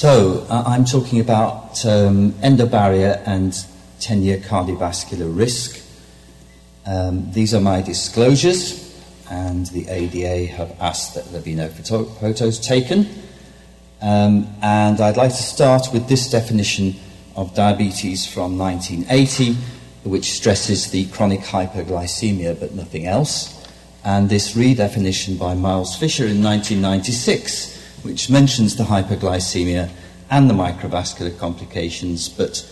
So, uh, I'm talking about um, endobarrier and 10 year cardiovascular risk. Um, these are my disclosures, and the ADA have asked that there be no photo- photos taken. Um, and I'd like to start with this definition of diabetes from 1980, which stresses the chronic hyperglycemia but nothing else, and this redefinition by Miles Fisher in 1996, which mentions the hyperglycemia and the microvascular complications, but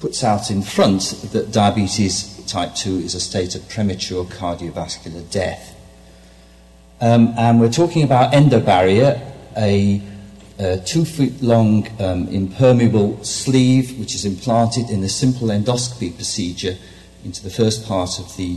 puts out in front that diabetes type 2 is a state of premature cardiovascular death. Um, and we're talking about endobarrier, a, a two foot long um, impermeable sleeve which is implanted in a simple endoscopy procedure into the first part of the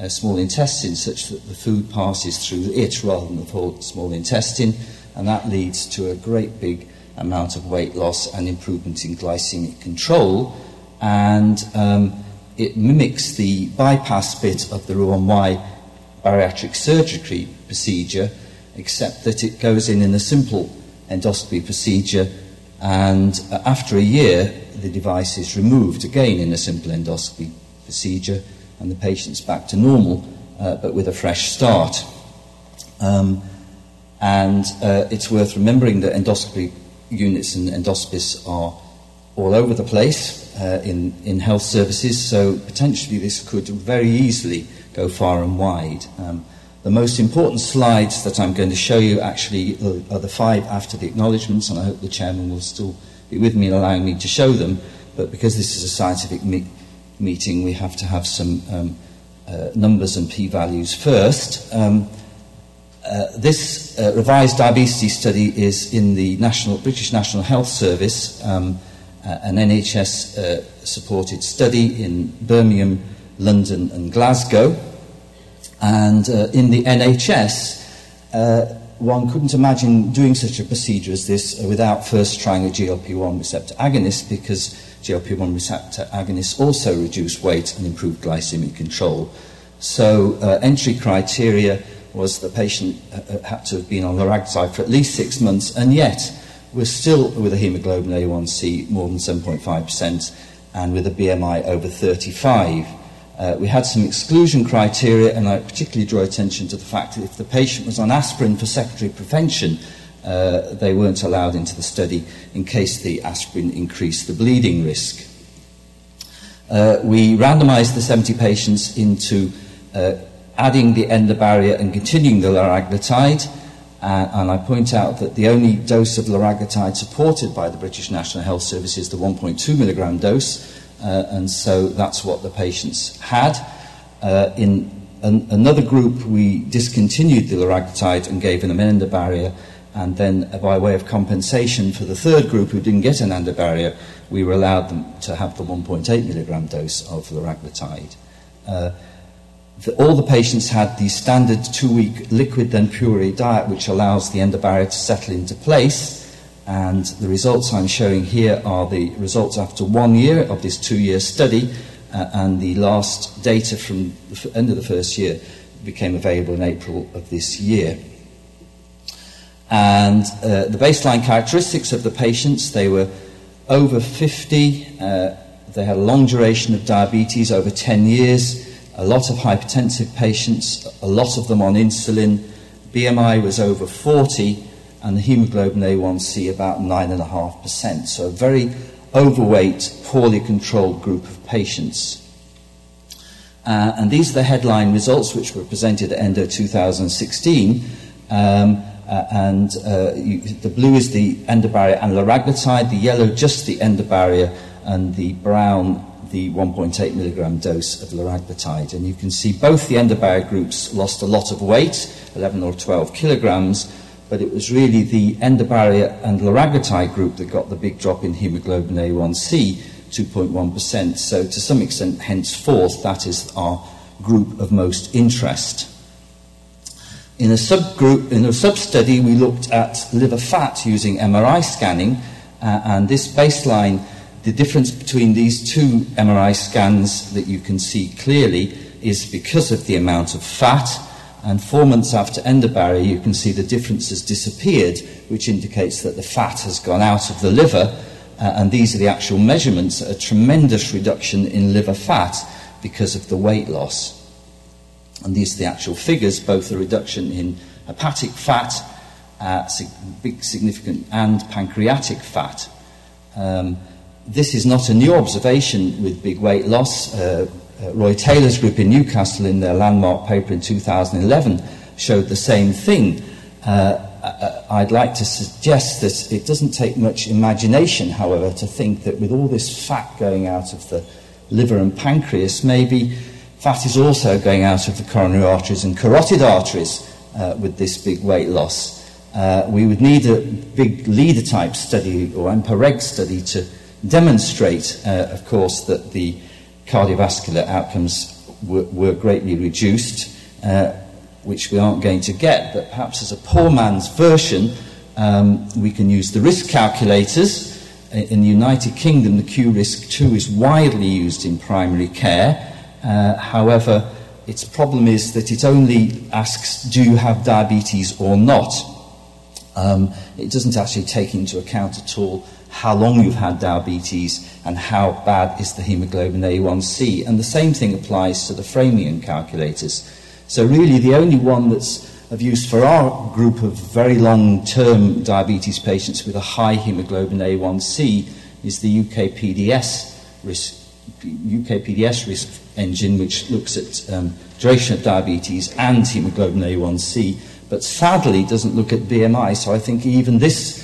uh, small intestine, such that the food passes through it rather than the whole small intestine, and that leads to a great big amount of weight loss and improvement in glycemic control. And um, it mimics the bypass bit of the Roux-en-Y bariatric surgery procedure, except that it goes in in a simple endoscopy procedure, and uh, after a year, the device is removed again in a simple endoscopy procedure, and the patient's back to normal, uh, but with a fresh start. Um, and uh, it's worth remembering that endoscopy units and endoscopists are all over the place uh, in, in health services, so potentially this could very easily go far and wide. Um, the most important slides that I'm going to show you actually are the five after the acknowledgements, and I hope the chairman will still be with me in allowing me to show them. But because this is a scientific me- meeting, we have to have some um, uh, numbers and p values first. Um, uh, this uh, REVISE-Diabesity study is in the National, British National Health Service, um, uh, an NHS uh, supported study in Birmingham, London, and Glasgow. And uh, in the NHS, one couldn't imagine doing such a procedure as this without first trying a GLP 1 receptor agonist because GLP 1 receptor agonists also reduce weight and improve glycemic control. So, entry criteria was the patient uh, uh, had to have been on liraglutide for at least six months, and yet we're still with a hemoglobin A1C more than 7.5% and with a BMI over 35. Uh, we had some exclusion criteria, and I particularly draw attention to the fact that if the patient was on aspirin for secondary prevention, uh, they weren't allowed into the study in case the aspirin increased the bleeding risk. Uh, we randomized the 70 patients into uh, adding the endobarrier and continuing the liraglutide. Uh, and I point out that the only dose of liraglutide supported by the British National Health Service is the 1.2 milligram dose, uh, and so that's what the patients had. Uh, in an, another group, we discontinued the liraglutide and gave an endobarrier, and then uh, by way of compensation for the third group who didn't get an endobarrier, we were allowed them to have the 1.8 milligram dose of liraglutide. Uh, all the patients had the standard two-week liquid then puree diet, which allows the endobarrier to settle into place. And the results I'm showing here are the results after one year of this two-year study, uh, and the last data from the end of the first year became available in April of this year. And uh, the baseline characteristics of the patients, they were over 50, uh, they had a long duration of diabetes, over 10 years, a lot of hypertensive patients, a lot of them on insulin. BMI was over 40, and the hemoglobin A1C about 9.5%. So a very overweight, poorly controlled group of patients. Uh, and these are the headline results which were presented at ENDO 2016. Um, uh, and uh, you, the blue is the endobarrier and the yellow just the endobarrier, and the brown the 1.8 milligram dose of liraglutide. And you can see both the endobarrier groups lost a lot of weight, 11 or 12 kilograms, but it was really the endobarrier and liraglutide group that got the big drop in hemoglobin A1C, 2.1%. So to some extent, henceforth, that is our group of most interest. In a subgroup, in a sub-study, we looked at liver fat using MRI scanning, uh, and this baseline the difference between these two MRI scans that you can see clearly is because of the amount of fat, And four months after endobarrier, you can see the difference has disappeared, which indicates that the fat has gone out of the liver. Uh, and these are the actual measurements, a tremendous reduction in liver fat because of the weight loss. And these are the actual figures, both the reduction in hepatic fat, uh, big significant, and pancreatic fat. Um, this is not a new observation with big weight loss. Uh, uh, Roy Taylor's group in Newcastle, in their landmark paper in 2011, showed the same thing. Uh, uh, I'd like to suggest that it doesn't take much imagination, however, to think that with all this fat going out of the liver and pancreas, maybe fat is also going out of the coronary arteries and carotid arteries uh, with this big weight loss. Uh, we would need a big leader type study or EMPA-REG study to demonstrate, uh, of course, that the cardiovascular outcomes were, were greatly reduced, uh, which we aren't going to get. But perhaps as a poor man's version, um, we can use the risk calculators. In the United Kingdom, the Q-RISK-2 is widely used in primary care. Uh, however, its problem is that it only asks, do you have diabetes or not? Um, it doesn't actually take into account at all how long you've had diabetes and how bad is the hemoglobin A1C. And the same thing applies to the Framingham calculators. So really the only one that's of use for our group of very long-term diabetes patients with a high hemoglobin A1C is the UKPDS risk, UK PDS risk engine, which looks at um, duration of diabetes and hemoglobin A1C, but sadly doesn't look at BMI. So I think even this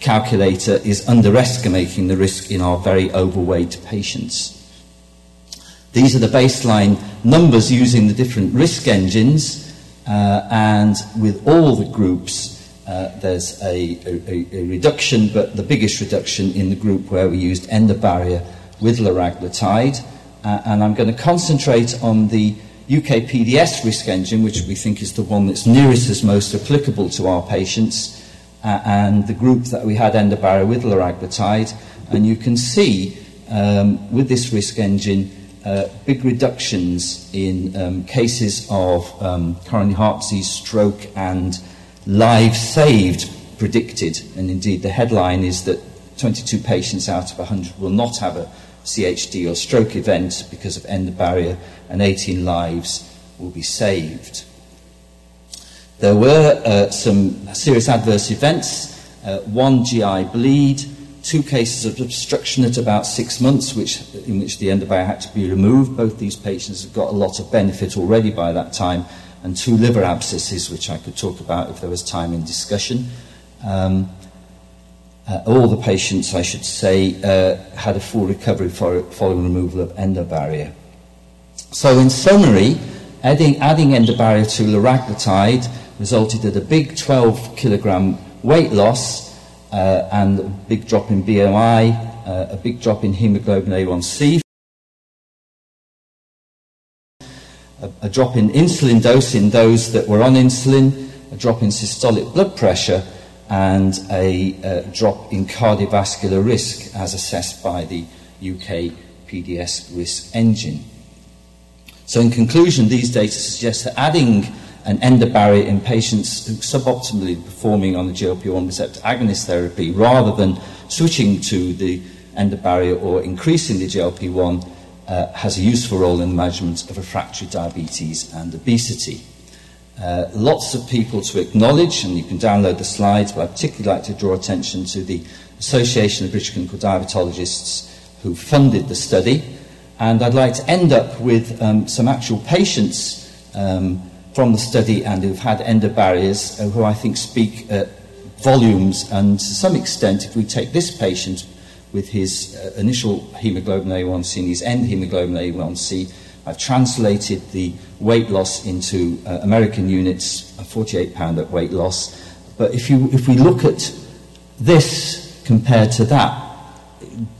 calculator is underestimating the risk in our very overweight patients. These are the baseline numbers using the different risk engines, uh, and with all the groups, uh, there's a, a, a, reduction, but the biggest reduction in the group where we used endobarrier with liraglutide. Uh, and I'm going to concentrate on the UK PDS risk engine, which we think is the one that's nearest as most applicable to our patients, uh, and the group that we had endobarrier with liraglutide. And you can see um, with this risk engine uh, big reductions in um, cases of um, coronary heart disease, stroke, and lives saved predicted. And indeed, the headline is that 22 patients out of 100 will not have a CHD or stroke event because of endobarrier, and 18 lives will be saved. There were uh, some serious adverse events, uh, one GI bleed, two cases of obstruction at about six months, which, in which the endobarrier had to be removed. Both these patients have got a lot of benefit already by that time, and two liver abscesses, which I could talk about if there was time in discussion. Um, uh, all the patients, I should say, uh, had a full recovery following removal of endobarrier. So, in summary, adding, adding endobarrier to liraglutide resulted in a big 12 kilogram weight loss uh, and a big drop in BMI, uh, a big drop in hemoglobin A1C, a, a drop in insulin dose in those that were on insulin, a drop in systolic blood pressure, and a uh, drop in cardiovascular risk as assessed by the UK PDS risk engine. So, in conclusion, these data suggest that adding an endobarrier in patients who suboptimally performing on the GLP-1 receptor agonist therapy rather than switching to the endobarrier or increasing the GLP-1 uh, has a useful role in the management of refractory diabetes and obesity. Uh, lots of people to acknowledge, and you can download the slides, but I'd particularly like to draw attention to the Association of British Clinical Diabetologists who funded the study. And I'd like to end up with um, some actual patients um, from the study and who've had endobarriers, uh, who I think speak volumes. And to some extent, if we take this patient with his uh, initial hemoglobin A1C and his end hemoglobin A1C, I've translated the weight loss into uh, American units, a 48 pound at weight loss. But if, you, if we look at this compared to that,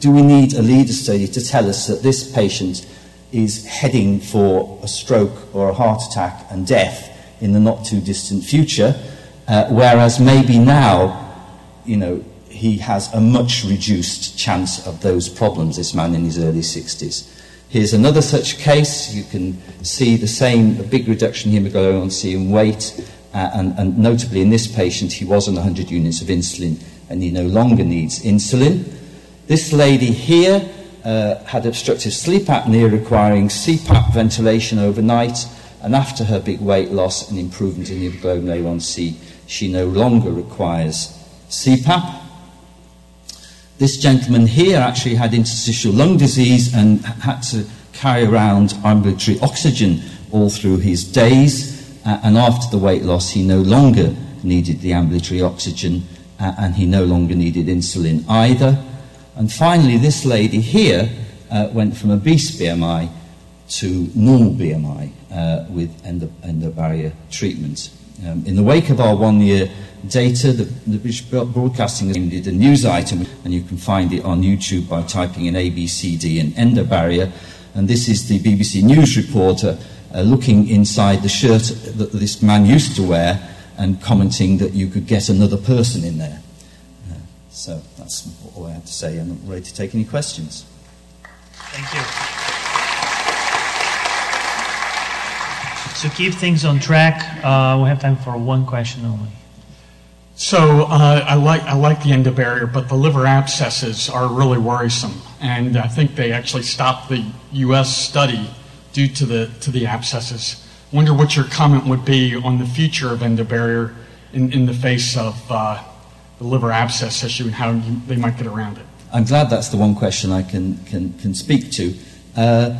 do we need a leader study to tell us that this patient is heading for a stroke or a heart attack and death in the not too distant future, uh, whereas maybe now, you know, he has a much reduced chance of those problems, this man in his early 60s. Here's another such case. You can see the same, a big reduction in hemoglobin A1C and weight, uh, and, and notably in this patient, he was on 100 units of insulin and he no longer needs insulin. This lady here uh, had obstructive sleep apnea requiring CPAP ventilation overnight, and after her big weight loss and improvement in hemoglobin A1C, she no longer requires CPAP. This gentleman here actually had interstitial lung disease and had to carry around ambulatory oxygen all through his days. Uh, and after the weight loss, he no longer needed the ambulatory oxygen uh, and he no longer needed insulin either. And finally, this lady here uh, went from a obese BMI to normal BMI uh, with endo- endobarrier treatment. Um, in the wake of our one year data, the, the British Broadcasting did a news item, and you can find it on YouTube by typing in ABCD and endobarrier. And this is the BBC News reporter uh, looking inside the shirt that this man used to wear and commenting that you could get another person in there. So that's all I have to say. I'm ready to take any questions. Thank you. So keep things on track. Uh, we have time for one question only. So uh, I like I like the endobarrier, but the liver abscesses are really worrisome, and I think they actually stopped the U.S. study due to the to the abscesses. Wonder what your comment would be on the future of endobarrier in, in the face of uh, the liver abscess issue and how you, they might get around it. I'm glad that's the one question I can can, can speak to. Uh,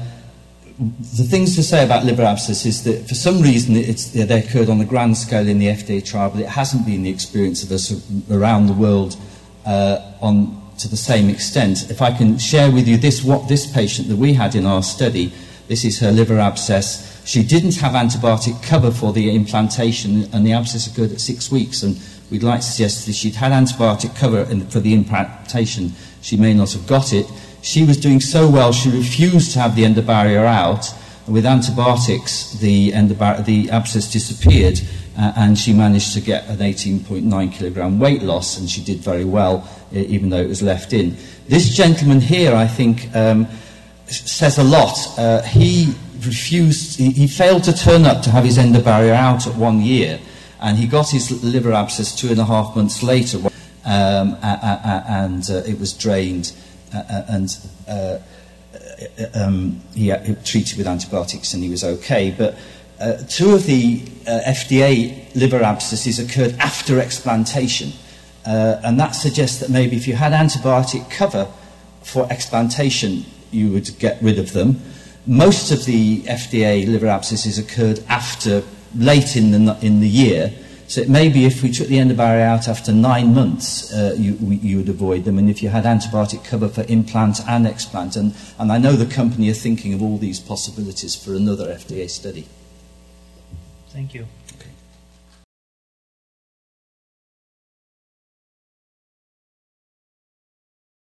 the things to say about liver abscess is that for some reason it's, they occurred on a grand scale in the FDA trial, but it hasn't been the experience of us around the world uh, on to the same extent. If I can share with you this, what this patient that we had in our study, this is her liver abscess. She didn't have antibiotic cover for the implantation, and the abscess occurred at six weeks. And we'd like to suggest that if she'd had antibiotic cover for the implantation, she may not have got it. She was doing so well, she refused to have the endobarrier out. With antibiotics, the, endobar- the abscess disappeared, uh, and she managed to get an 18.9 kilogram weight loss, and she did very well, even though it was left in. This gentleman here, I think, um, says a lot. Uh, he refused, he, he failed to turn up to have his endobarrier out at one year, and he got his liver abscess two and a half months later, um, and uh, it was drained uh, uh, and uh, um, he, he treated with antibiotics and he was okay. But uh, two of the uh, FDA liver abscesses occurred after explantation. Uh, and that suggests that maybe if you had antibiotic cover for explantation, you would get rid of them. Most of the FDA liver abscesses occurred after, late in the, in the year, so it may be if we took the endobarrier out after nine months, uh, you, you would avoid them, and if you had antibiotic cover for implant and explant. And, and I know the company are thinking of all these possibilities for another FDA study. Thank you.